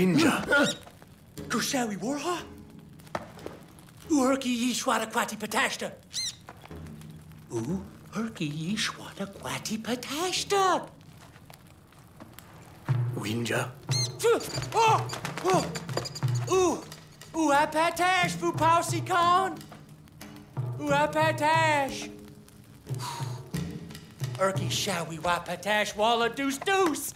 Wenja. Kushawi warha? Urki yishwata kwati patashta. U urki yishwata kwati patashta. Wenja. Oh! Oh! Ooh! Ooh, a patash, fu pausi con! Ooh, a patash! Urki shawi wa patash walla deuce deuce!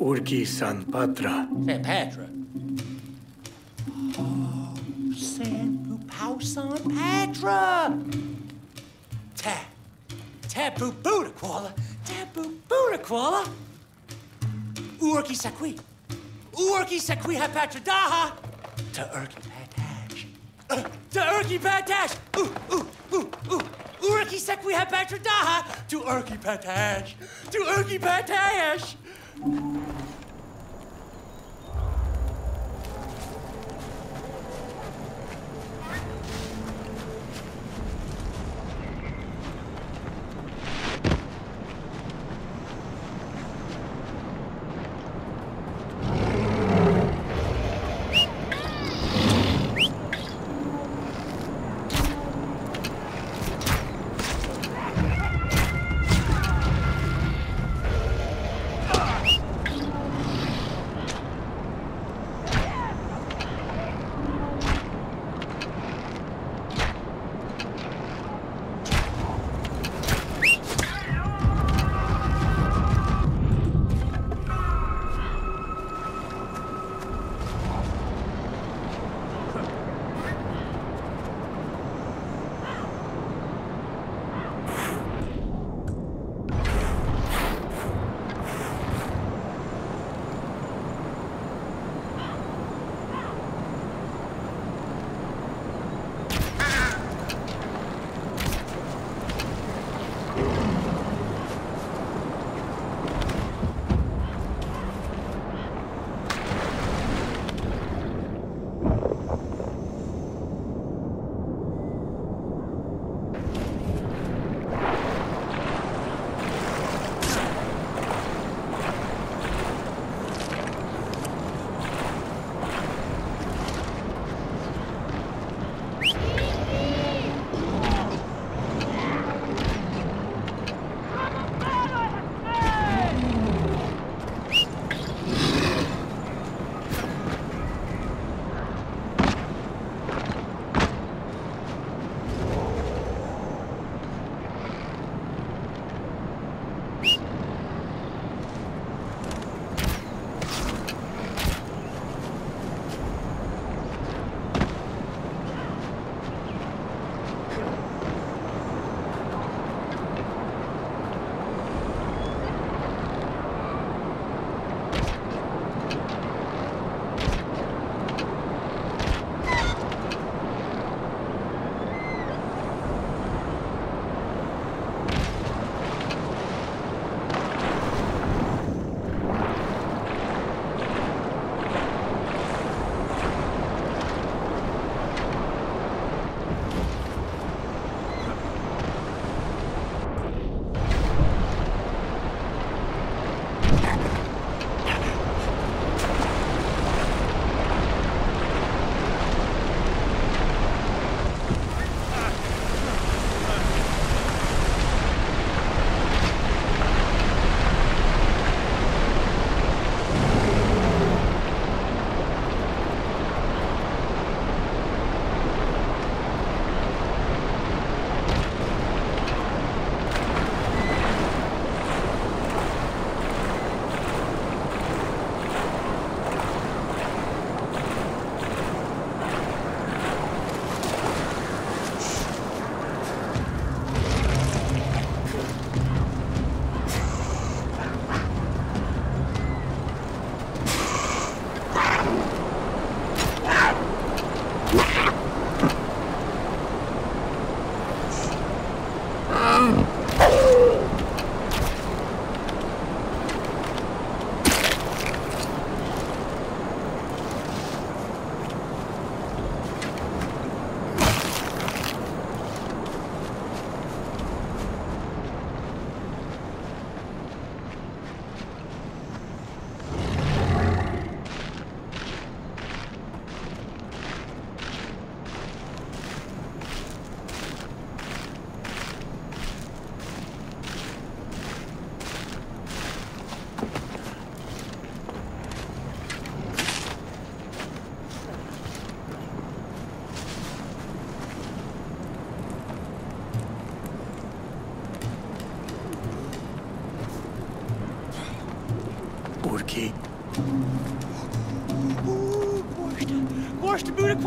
Urki San Patra. San Patra. Oh, San fu pausan patra! Ta. Tabu Buddha koala. Tabu Buddha koala. Urki sakwi. Urki sakwi ha patra daha. To urki patash. Uh, to urki patash. Ooh, ooh, ooh, ooh. Urki sakwi ha patra daha. To urki patash. To urki patash. Thank you.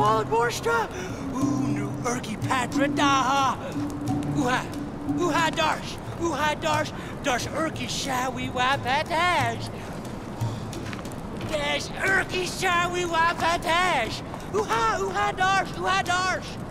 Borsta Buddha Quala Borsta. Ooh, nu Urki Patra Daha. Uha, Uha Darsh, Uha Darsh, Darsh Urki Shawi Wapatash. Dash Urki Shawi Wapatash. Uha, Uha Darsh, Uha. Darsh!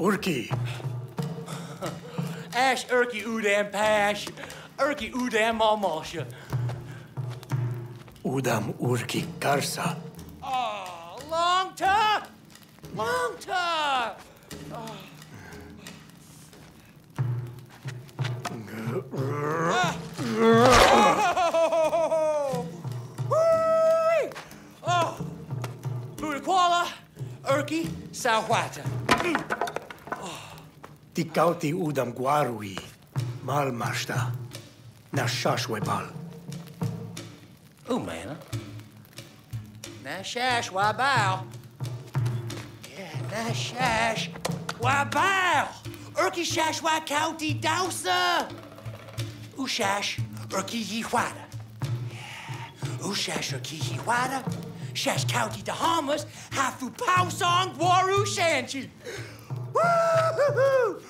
Urki, Ash Urki Udam Pash! Urki Udam Malmalsha! Udam Urki Karsa. Oh, long time! Long time! Oh! Ah. Ah. Woo-wee! Oh! Buddha Kuala, Urki, Sawata. Tikauti Udam Guarui. Malmashta. Nashashwebal. Ooh, man. Nashash, why bow? Yeah, Nashash, why bow? Urki shash, why county dousa? Ushash, Urki yihuada. Yeah, Ushash, Urki yihuada. Shash county Bahamas, hafu pow song, waru shanchi. Woo-hoo-hoo!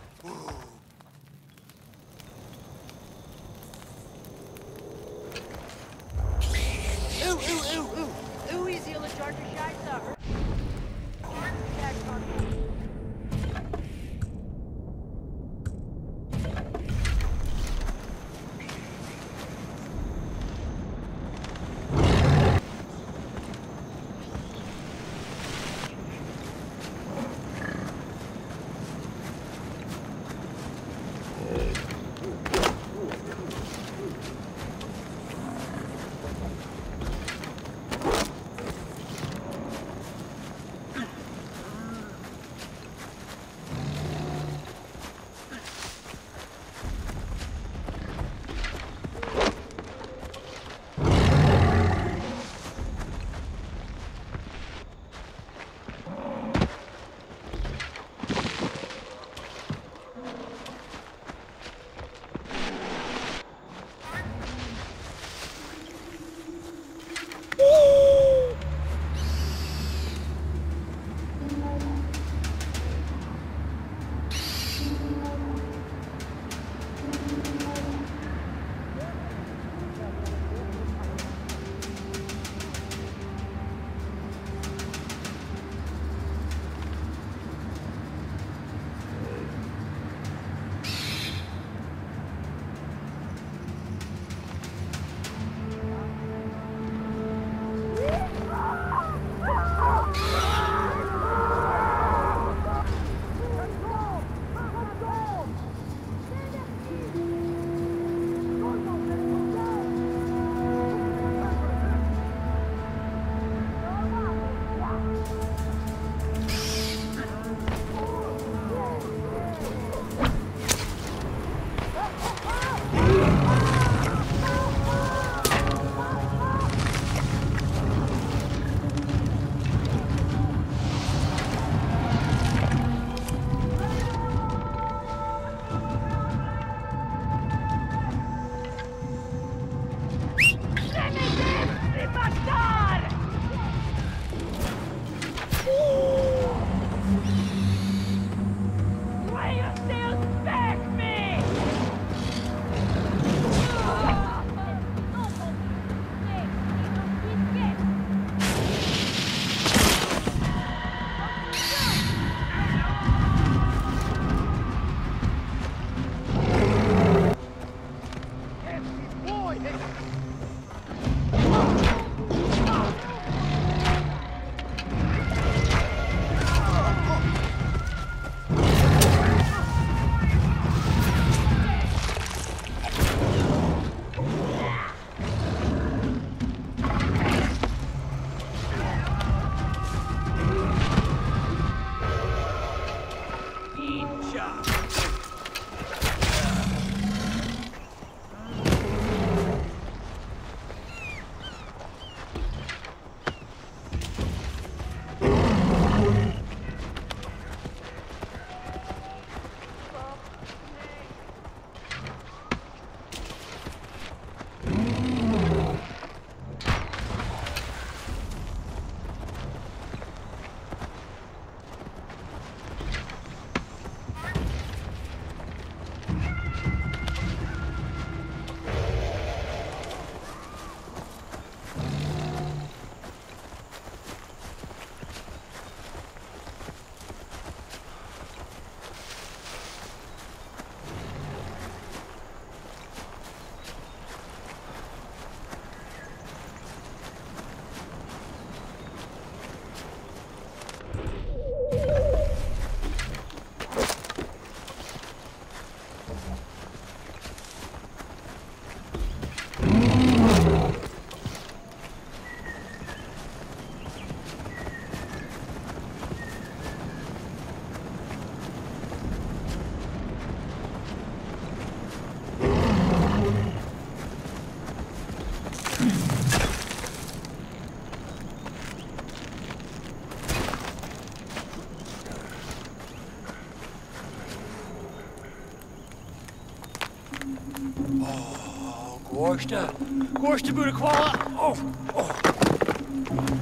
Gorsta. Gorsta Budakwala. Oh, oh.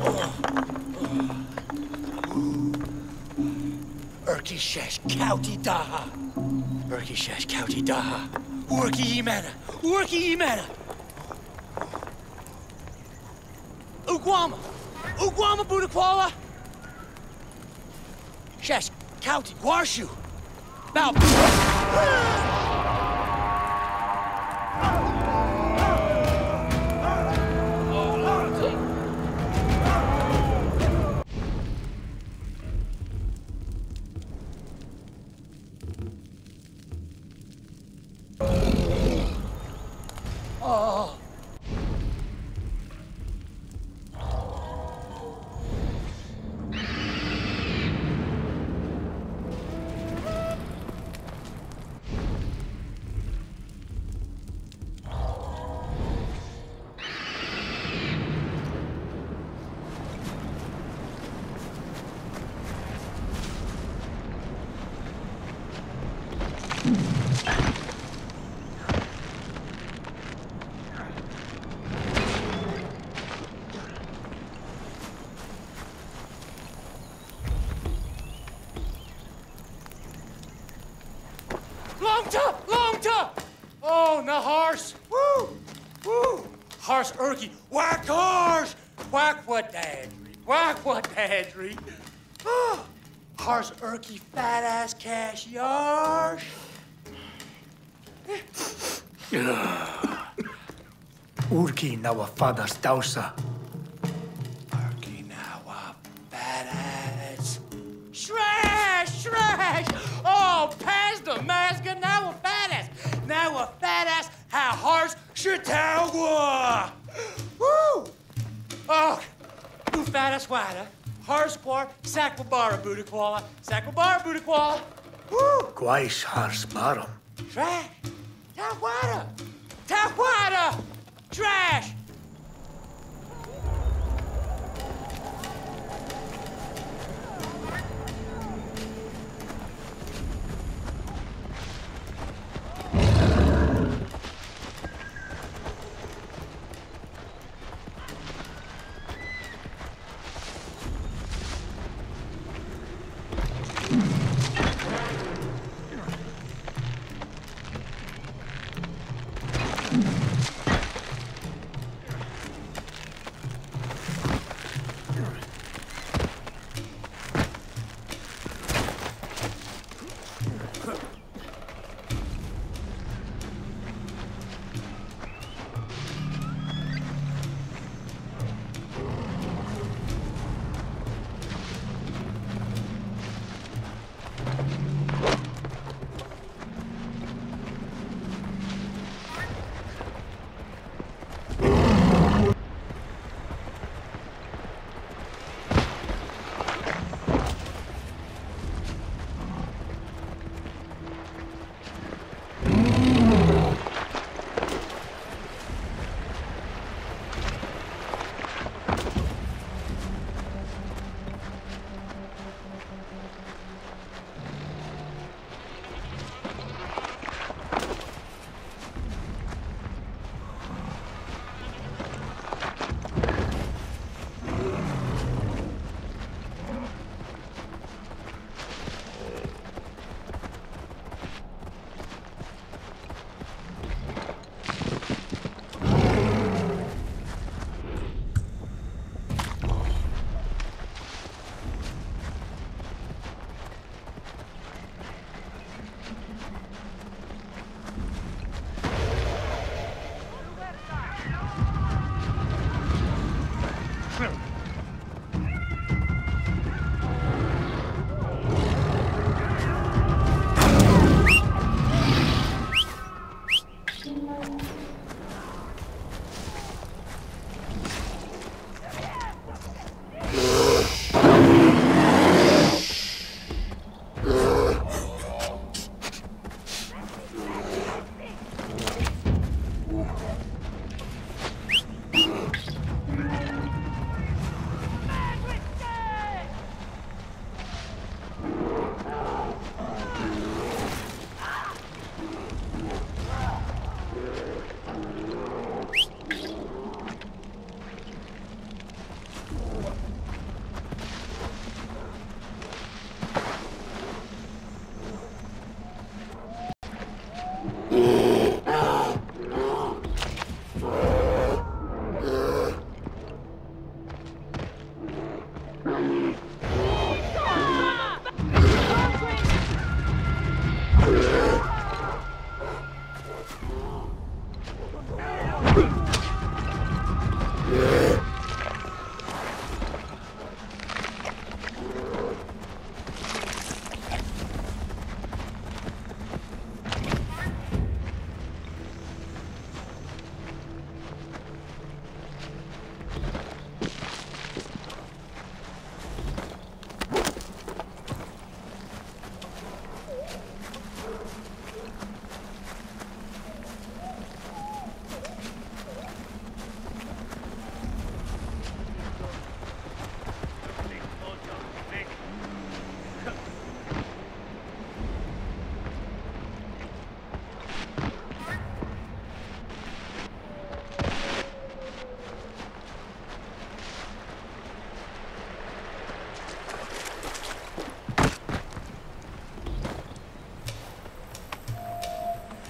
oh. Urki shesh kauti daha. Urki shesh kauti daha. Urki imena. Urki imena. Uguama. Uguama Budakwala. Shesh kauti guarshu. Bow. Longta! Longta! Oh, na horse! Woo! Woo! Horse Urki! Whack horse! Whack what dadry! Whack what dadry! Oh, horse Urki fat ass cash yarsh! Urki nawa fadas dausa. A fat ass ha horse! Woo! Oh, you fat ass wada. Horse war, sakwabara budakwala, sakwabara budakwala. Woo! Gwais hars barum. Trash! Tawada! Tawada! Trash!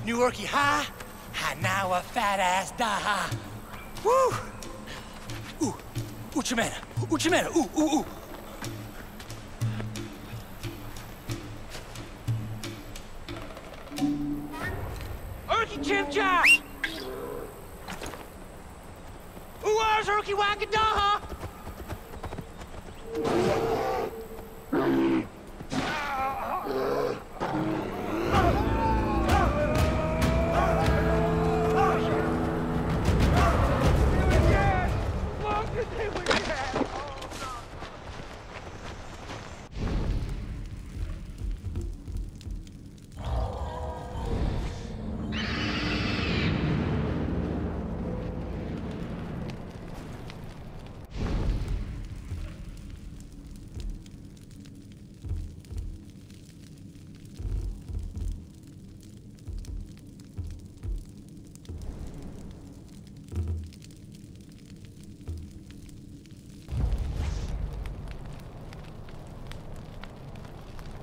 New Urki ha, ah, ha now a fat ass da ha. Woo! Ooh, Uchimena, Uchimena, ooh, ooh, ooh. Urki